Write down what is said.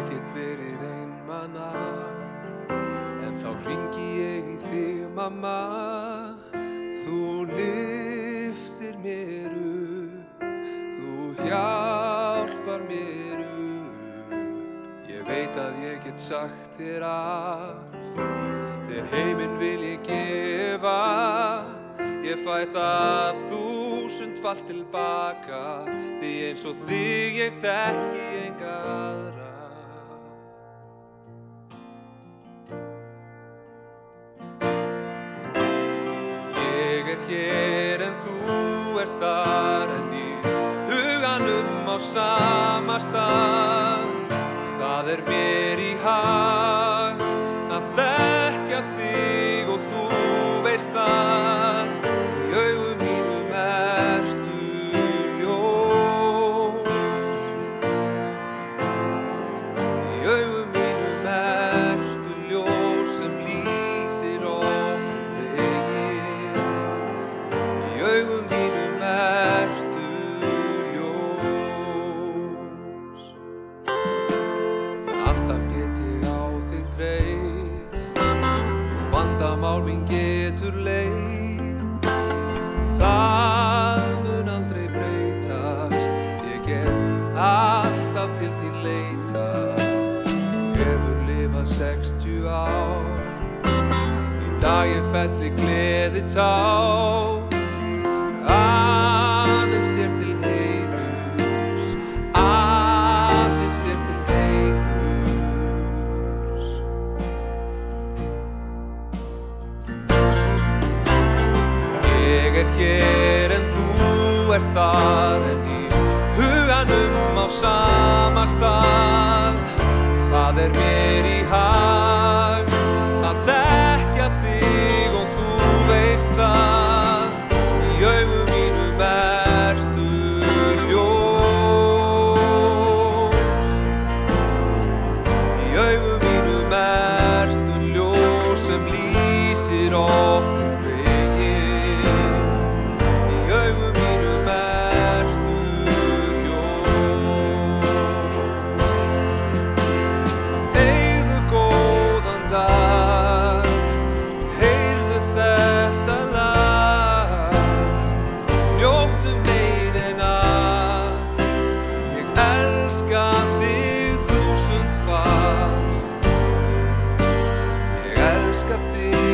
Ég get verið einmanna En þá ringi ég í þig mamma. Þú lyftir mér upp. Þú hjálpar mér upp. Ég veit að ég get sagt þér allt. Þér heiminn vil ég gefa. Ég fæ það þúsundfall tilbaka Því eins og þig ég þekki enga aðra er hér en þú er þar En í huganum á sama stað. Það er mér í hag vandamál mín getur leist Það mun aldrei breytast. Ég get alltaf til þín leitast Hefur lifað 60 ár. Í dag ég felli gleði tá þar En í huganum á sama stað. Það er mér í café.